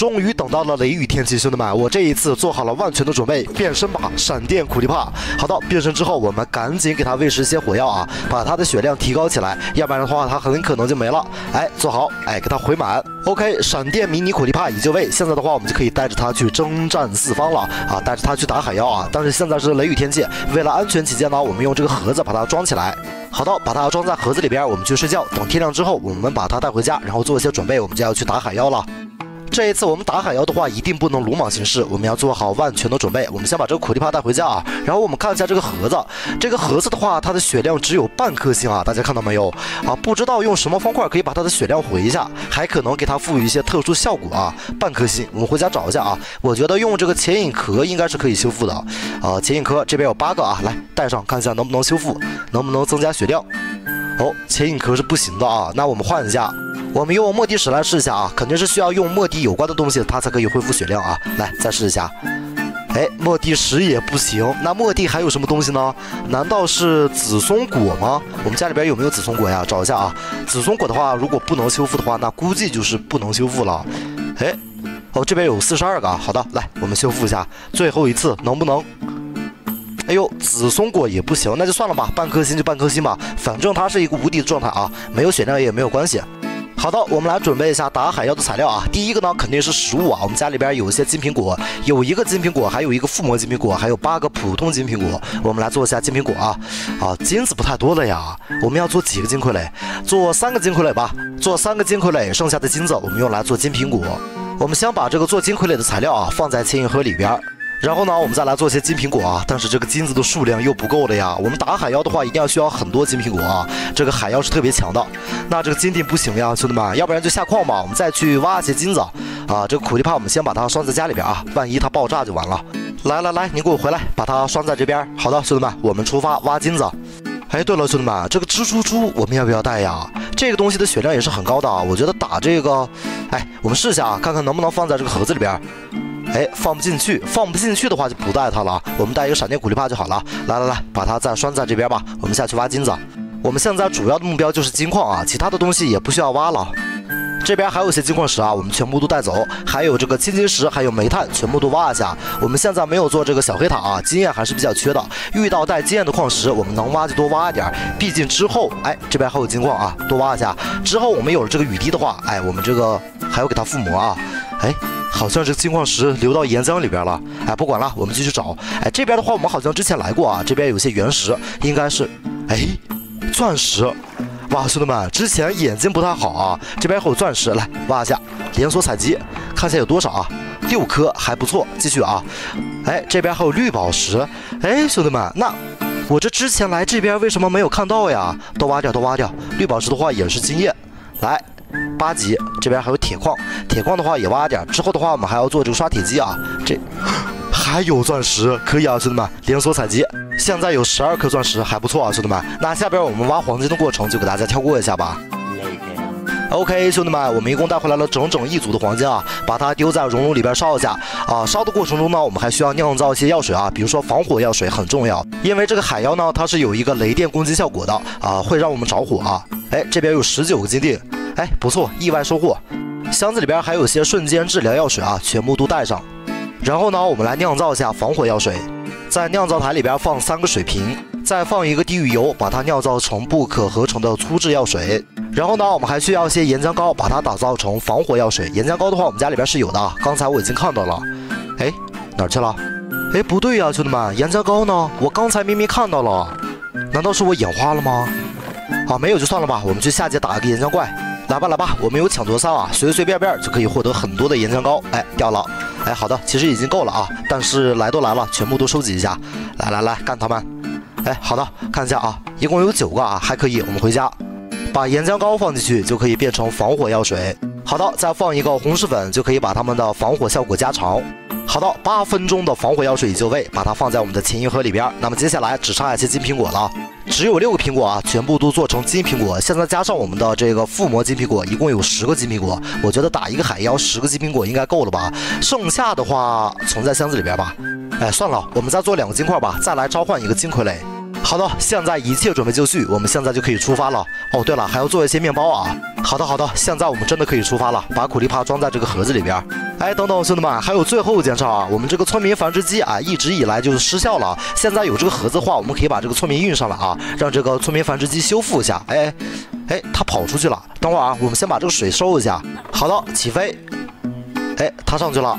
终于等到了雷雨天气，兄弟们，我这一次做好了万全的准备，变身吧，闪电苦力怕。好的，变身之后，我们赶紧给他喂食一些火药啊，把他的血量提高起来，要不然的话，他很可能就没了。哎，做好，哎，给他回满。OK，闪电迷你苦力怕已就位，现在的话，我们就可以带着他去征战四方了啊，带着他去打海妖啊。但是现在是雷雨天气，为了安全起见呢，我们用这个盒子把它装起来。好的，把它装在盒子里边，我们去睡觉。等天亮之后，我们把它带回家，然后做一些准备，我们就要去打海妖了。这一次我们打海妖的话，一定不能鲁莽行事，我们要做好万全的准备。我们先把这个苦力怕带回家啊，然后我们看一下这个盒子，这个盒子的话，它的血量只有半颗星啊，大家看到没有啊？不知道用什么方块可以把它的血量回一下，还可能给它赋予一些特殊效果啊。半颗星，我们回家找一下啊。我觉得用这个潜影壳应该是可以修复的啊。潜影壳这边有八个啊，来带上看一下能不能修复，能不能增加血量。哦，潜影壳是不行的啊，那我们换一下。我们用墨滴石来试一下啊，肯定是需要用墨滴有关的东西，它才可以恢复血量啊。来，再试一下。哎，墨地石也不行，那墨地还有什么东西呢？难道是紫松果吗？我们家里边有没有紫松果呀？找一下啊。紫松果的话，如果不能修复的话，那估计就是不能修复了。哎，哦，这边有四十二个，好的，来，我们修复一下，最后一次，能不能？哎呦，紫松果也不行，那就算了吧，半颗星就半颗星吧，反正它是一个无敌的状态啊，没有血量也没有关系。好的，我们来准备一下打海妖的材料啊。第一个呢，肯定是食物啊。我们家里边有一些金苹果，有一个金苹果，还有一个附魔金苹果，还有八个普通金苹果。我们来做一下金苹果啊。啊，金子不太多了呀。我们要做几个金傀儡？做三个金傀儡吧。做三个金傀儡，剩下的金子我们用来做金苹果。我们先把这个做金傀儡的材料啊放在千银盒里边。然后呢，我们再来做些金苹果啊，但是这个金子的数量又不够了呀。我们打海妖的话，一定要需要很多金苹果啊。这个海妖是特别强的，那这个金锭不行呀，兄弟们，要不然就下矿吧，我们再去挖一些金子啊。这个苦力怕我们先把它拴在家里边啊，万一它爆炸就完了。来来来，你给我回来，把它拴在这边。好的，兄弟们，我们出发挖金子。哎，对了，兄弟们，这个蜘蛛珠我们要不要带呀？这个东西的血量也是很高的啊，我觉得打这个，哎，我们试一下啊，看看能不能放在这个盒子里边。哎，放不进去，放不进去的话就不带它了。我们带一个闪电苦力怕就好了。来来来，把它再拴在这边吧。我们下去挖金子。我们现在主要的目标就是金矿啊，其他的东西也不需要挖了。这边还有一些金矿石啊，我们全部都带走。还有这个青金石，还有煤炭，全部都挖一下。我们现在没有做这个小黑塔啊，经验还是比较缺的。遇到带经验的矿石，我们能挖就多挖一点。毕竟之后，哎，这边还有金矿啊，多挖一下。之后我们有了这个雨滴的话，哎，我们这个还要给它附魔啊，哎。好像是金矿石流到岩浆里边了，哎，不管了，我们继续找。哎，这边的话，我们好像之前来过啊，这边有些原石，应该是，哎，钻石。哇，兄弟们，之前眼睛不太好啊，这边还有钻石，来挖一下，连锁采集，看一下有多少啊？六颗，还不错，继续啊。哎，这边还有绿宝石，哎，兄弟们，那我这之前来这边为什么没有看到呀？都挖掉，都挖掉。绿宝石的话也是经验，来。八级这边还有铁矿，铁矿的话也挖点。之后的话，我们还要做这个刷铁机啊。这还有钻石，可以啊，兄弟们，连锁采集。现在有十二颗钻石，还不错啊，兄弟们。那下边我们挖黄金的过程就给大家跳过一下吧。OK，兄弟们，我们一共带回来了整整一组的黄金啊，把它丢在熔炉里边烧一下啊。烧的过程中呢，我们还需要酿造一些药水啊，比如说防火药水很重要，因为这个海妖呢，它是有一个雷电攻击效果的啊，会让我们着火啊。哎，这边有十九个金锭。哎，不错，意外收获。箱子里边还有些瞬间治疗药水啊，全部都带上。然后呢，我们来酿造一下防火药水，在酿造台里边放三个水瓶，再放一个地狱油，把它酿造成不可合成的粗制药水。然后呢，我们还需要一些岩浆膏，把它打造成防火药水。岩浆膏的话，我们家里边是有的，刚才我已经看到了。哎，哪去了？哎，不对呀，兄弟们，岩浆膏呢？我刚才明明看到了，难道是我眼花了吗？啊，没有就算了吧，我们去下界打一个岩浆怪。来吧来吧，我们有抢夺赛啊，随随便便就可以获得很多的岩浆膏。哎，掉了。哎，好的，其实已经够了啊，但是来都来了，全部都收集一下。来来来，干他们。哎，好的，看一下啊，一共有九个啊，还可以。我们回家，把岩浆膏放进去，就可以变成防火药水。好的，再放一个红石粉，就可以把它们的防火效果加长。好的，八分钟的防火药水已就位，把它放在我们的钱银盒里边。那么接下来只差一些金苹果了。只有六个苹果啊，全部都做成金苹果。现在加上我们的这个附魔金苹果，一共有十个金苹果。我觉得打一个海妖，十个金苹果应该够了吧？剩下的话存在箱子里边吧。哎，算了，我们再做两个金块吧，再来召唤一个金傀儡。好的，现在一切准备就绪，我们现在就可以出发了。哦，对了，还要做一些面包啊。好的，好的，现在我们真的可以出发了，把苦力怕装在这个盒子里边。哎，等等，兄弟们，还有最后一件事啊！我们这个村民繁殖机啊，一直以来就是失效了。现在有这个盒子的话，我们可以把这个村民运上来啊，让这个村民繁殖机修复一下。哎，哎，它跑出去了。等会儿啊，我们先把这个水收一下。好的，起飞。哎，它上去了。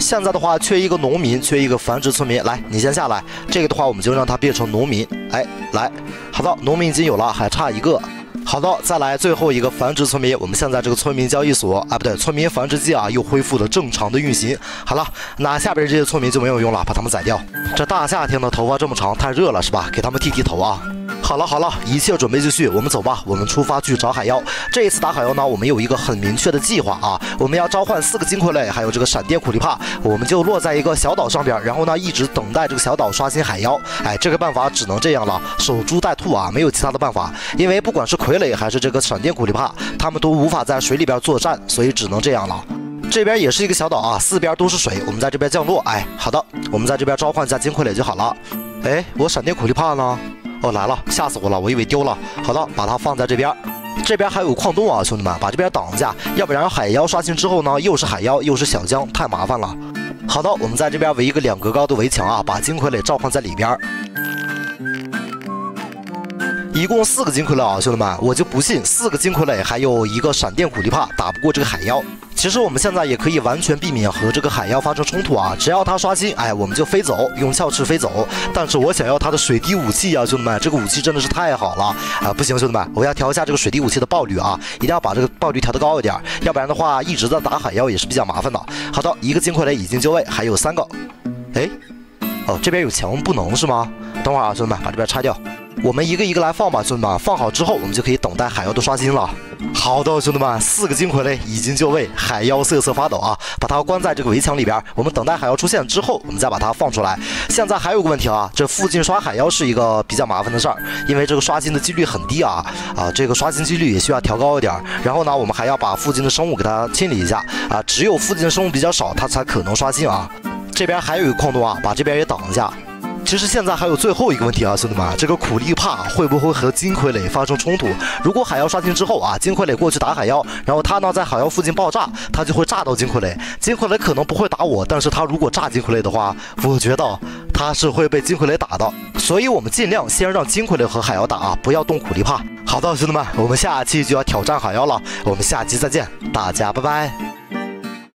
现在的话，缺一个农民，缺一个繁殖村民。来，你先下来。这个的话，我们就让它变成农民。哎，来，好的，农民已经有了，还差一个。好的，再来最后一个繁殖村民。我们现在这个村民交易所啊，不对，村民繁殖季啊，又恢复了正常的运行。好了，那下边这些村民就没有用了，把他们宰掉。这大夏天的头发这么长，太热了是吧？给他们剃剃头啊。好了好了，一切准备就绪，我们走吧。我们出发去找海妖。这一次打海妖呢，我们有一个很明确的计划啊。我们要召唤四个金傀儡，还有这个闪电苦力怕，我们就落在一个小岛上边，然后呢，一直等待这个小岛刷新海妖。哎，这个办法只能这样了，守株待兔啊，没有其他的办法。因为不管是傀儡还是这个闪电苦力怕，他们都无法在水里边作战，所以只能这样了。这边也是一个小岛啊，四边都是水，我们在这边降落。哎，好的，我们在这边召唤一下金傀儡就好了。哎，我闪电苦力怕呢？哦，来了，吓死我了，我以为丢了。好的，把它放在这边，这边还有矿洞啊，兄弟们，把这边挡一下，要不然海妖刷新之后呢，又是海妖又是小江，太麻烦了。好的，我们在这边围一个两格高的围墙啊，把金傀儡召唤在里边。一共四个金傀儡啊，兄弟们，我就不信四个金傀儡还有一个闪电苦力怕打不过这个海妖。其实我们现在也可以完全避免和这个海妖发生冲突啊，只要它刷新，哎，我们就飞走，用鞘翅飞走。但是我想要它的水滴武器啊，兄弟们，这个武器真的是太好了啊！不行，兄弟们，我要调一下这个水滴武器的爆率啊，一定要把这个爆率调得高一点，要不然的话一直在打海妖也是比较麻烦的。好的，一个金傀儡已经就位，还有三个。哎，哦，这边有墙不能是吗？等会儿啊，兄弟们，把这边拆掉。我们一个一个来放吧，兄弟们，放好之后，我们就可以等待海妖的刷新了。好的，兄弟们，四个金傀儡已经就位，海妖瑟瑟发抖啊！把它关在这个围墙里边，我们等待海妖出现之后，我们再把它放出来。现在还有个问题啊，这附近刷海妖是一个比较麻烦的事儿，因为这个刷新的几率很低啊啊，这个刷新几率也需要调高一点。然后呢，我们还要把附近的生物给它清理一下啊，只有附近的生物比较少，它才可能刷新啊。这边还有一个矿洞啊，把这边也挡一下。其实现在还有最后一个问题啊，兄弟们，这个苦力怕会不会和金傀儡发生冲突？如果海妖刷新之后啊，金傀儡过去打海妖，然后他呢在海妖附近爆炸，他就会炸到金傀儡。金傀儡可能不会打我，但是他如果炸金傀儡的话，我觉得他是会被金傀儡打的。所以我们尽量先让金傀儡和海妖打啊，不要动苦力怕。好的，兄弟们，我们下期就要挑战海妖了，我们下期再见，大家拜拜。